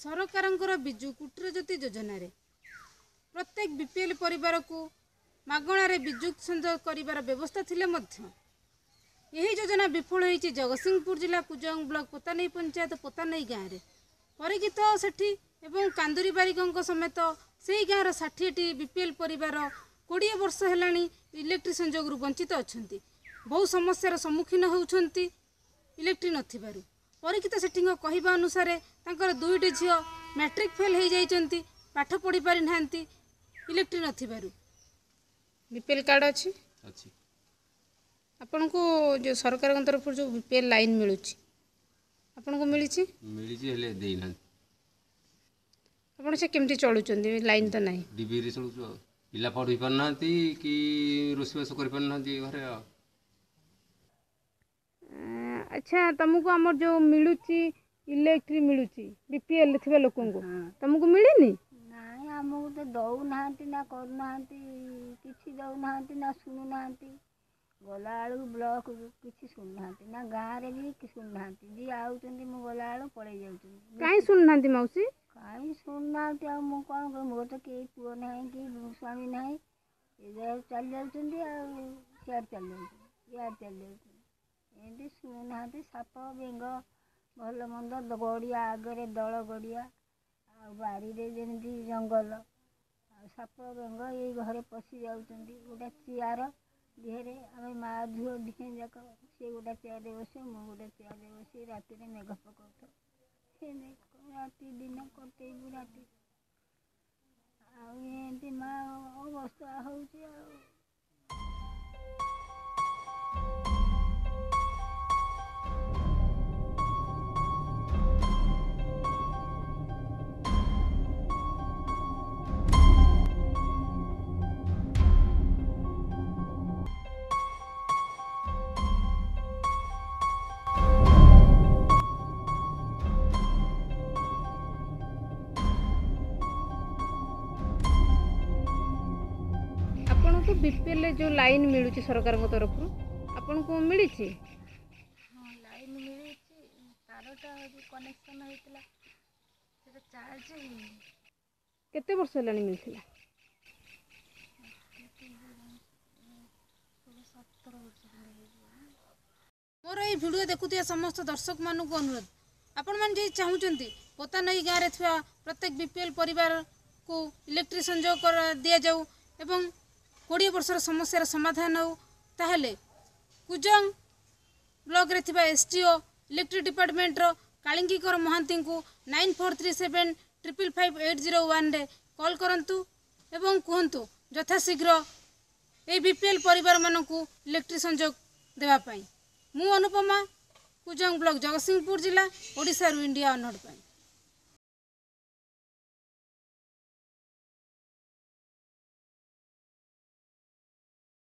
ସରକାରଙ୍କର ବିଜୁ କୁଟୀରଜ୍ୟୋତି ଯୋଜନାରେ ପ୍ରତ୍ୟେକ ବି ପି ଏଲ୍ ପରିବାରକୁ ମାଗଣାରେ ବିଜୁ ସଂଯୋଗ କରିବାର ବ୍ୟବସ୍ଥା ଥିଲେ ମଧ୍ୟ ଏହି ଯୋଜନା ବିଫଳ ହୋଇଛି ଜଗତସିଂହପୁର ଜିଲ୍ଲା କୁଜଙ୍ଗ ବ୍ଲକ ପୋତାନେଇ ପଞ୍ଚାୟତ ପୋତାନେଇ ଗାଁରେ ପରିଚିତ ସେଠି ଏବଂ କାନ୍ଦୁରୀ ବାରିକଙ୍କ ସମେତ ସେହି ଗାଁର ଷାଠିଏଟି ବି ପି ଏଲ୍ ପରିବାର କୋଡ଼ିଏ ବର୍ଷ ହେଲାଣି ଇଲେକ୍ଟ୍ରି ସଂଯୋଗରୁ ବଞ୍ଚିତ ଅଛନ୍ତି ବହୁ ସମସ୍ୟାର ସମ୍ମୁଖୀନ ହେଉଛନ୍ତି ଇଲେକ୍ଟ୍ରି ନଥିବାରୁ ପରିଚିତ ସେଠିଙ୍କ କହିବା ଅନୁସାରେ दुईट झील मैट्रिक फेल हो जाठ पढ़ी पारि ना इलेक्ट्रिक नीपीएल कार्ड अच्छी आपण को जो सरकार तरफ जो बीपीएल लाइन मिलूँ आपन को मिली मिली हेले आपन से केमती लाइन तो ना डिबी चलु पिला पढ़ी पार ना कि रोषवास कर अच्छा तुमको आम जो मिलूची ଇଲେକ୍ଟ୍ରି ମିଳୁଛି ବିପିଏଲ୍ ଥିବା ଲୋକଙ୍କୁ ତମକୁ ମିଳିନି ନାଇଁ ଆମକୁ ତ ଦେଉନାହାନ୍ତି ନା କରୁନାହାନ୍ତି କିଛି ଦେଉନାହାନ୍ତି ନା ଶୁଣୁନାହାନ୍ତି ଗଲାବେଳକୁ ବ୍ଲକକୁ କିଛି ଶୁଣୁନାହାନ୍ତି ନା ଗାଁରେ ବି ଶୁଣୁନାହାନ୍ତି ଯିଏ ଆଉଛନ୍ତି ମୁଁ ଗଲାବେଳକୁ ପଳେଇ ଯାଉଛନ୍ତି କାହିଁ ଶୁଣୁନାହାନ୍ତି ମାଉସୀ କାହିଁ ଶୁଣୁନାହାନ୍ତି ଆଉ ମୁଁ କ'ଣ କହିବି ମୋର ତ କେହି ପୁଅ ନାହିଁ କି ସ୍ୱାମୀ ନାହିଁ ଏ ଚାଲି ଯାଉଛନ୍ତି ଆଉ ସିଆଡ଼େ ଚାଲି ଯାଉଛନ୍ତି ଇଆଡ଼େ ଚାଲି ଯାଉଛନ୍ତି ଏମିତି ଶୁଣୁନାହାନ୍ତି ସାପ ବେଙ୍ଗ ଭଲ ମନ୍ଦ ଗଡ଼ିଆ ଆଗରେ ଦଳ ଗଡ଼ିଆ ଆଉ ବାଡ଼ିରେ ଯେମିତି ଜଙ୍ଗଲ ଆଉ ସାପ ବେଙ୍ଗ ଏଇ ଘରେ ପଶି ଯାଉଛନ୍ତି ଗୋଟେ ଚେୟାର ଦେହରେ ଆମେ ମାଆ ଝିଅ ଦିହେଁ ଯାକ ସେ ଗୋଟେ ଚେୟାରରେ ବସେ ମୁଁ ଗୋଟେ ଚେୟାରରେ ବସି ରାତିରେ ମେଘ ପକାଉଥାଉ ସେ ରାତି ଦିନ କଟେଇବୁ ରାତି ଆଉ ଏମିତି ମା ଅବସ୍ଥା ହେଉଛି ଆଉ ଆପଣଙ୍କୁ ବିପିଏଲ୍ ଯେଉଁ ଲାଇନ୍ ମିଳୁଛି ସରକାରଙ୍କ ତରଫରୁ ଆପଣଙ୍କୁ ମିଳିଛି ହଁ ଲାଇନ୍ ମିଳିଛି ତାରଟା ହେଉଛି କନେକ୍ସନ୍ ହେଇଥିଲା ସେଟା ଚାର୍ଜ ହେଇନି କେତେ ବର୍ଷ ହେଲାଣି ମିଳିଥିଲା ସତର ବର୍ଷ ମୋର ଏଇ ଭିଡ଼ିଓ ଦେଖୁଥିବା ସମସ୍ତ ଦର୍ଶକମାନଙ୍କୁ ଅନୁରୋଧ ଆପଣମାନେ ଯଦି ଚାହୁଁଛନ୍ତି ପୋତାନଈ ଗାଁରେ ଥିବା ପ୍ରତ୍ୟେକ ବିପିଏଲ୍ ପରିବାରକୁ ଇଲେକ୍ଟ୍ରି ସଂଯୋଗ ଦିଆଯାଉ ଏବଂ କୋଡ଼ିଏ ବର୍ଷର ସମସ୍ୟାର ସମାଧାନ ହେଉ ତାହେଲେ କୁଜଙ୍ଗ ବ୍ଲକରେ ଥିବା ଏସ୍ ଟି ଓ ଇଲେକ୍ଟ୍ରି ଡିପାର୍ଟମେଣ୍ଟର କାଳିଙ୍ଗୀକର ମହାନ୍ତିଙ୍କୁ nine four three seven triple five eight zero ୱାନ୍ରେ call କରନ୍ତୁ ଏବଂ କୁହନ୍ତୁ ଯଥାଶୀଘ୍ର ଏହି ବି ପି ଏଲ୍ ପରିବାରମାନଙ୍କୁ ଇଲେକ୍ଟ୍ରି ସଂଯୋଗ ଦେବା ପାଇଁ ମୁଁ ଅନୁପମା କୁଜଙ୍ଗ ବ୍ଲକ ଜଗତସିଂହପୁର ଜିଲ୍ଲା ଓଡ଼ିଶାରୁ ଇଣ୍ଡିଆ ଅନର୍ଡ଼ ପାଇଁ